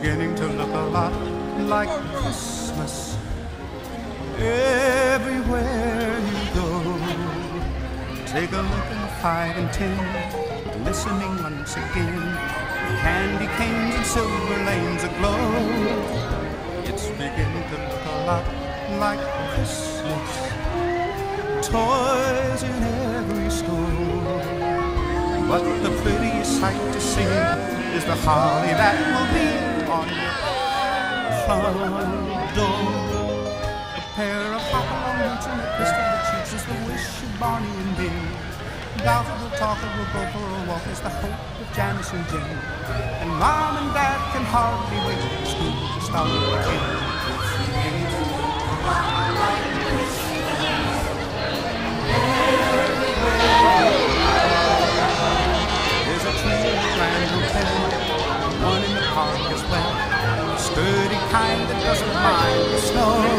beginning to look a lot like Christmas everywhere you go. Take a look at five and ten, listening once again. Candy canes and silver lanes aglow. It's beginning to look a lot like Christmas. Toys in every store. But the prettiest sight to see is the holly that will be on your front door. A pair of boots and a pistol that shoots the wish of Barney and Bill. Doubt will talk and we'll go for a walk is the hope of Janice and Jane. And Mom and Dad can hardly wait for school to start again. Snow.